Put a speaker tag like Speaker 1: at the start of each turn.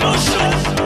Speaker 1: Motion!